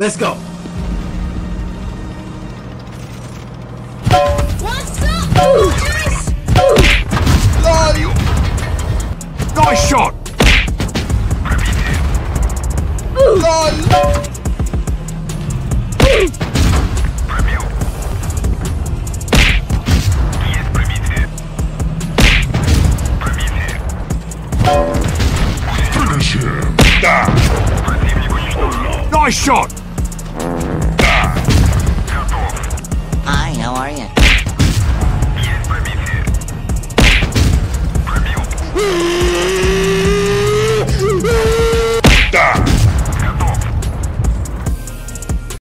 Let's go. What's up? Nice! Nice shot! Finish him! Nice shot! Hi, how are you?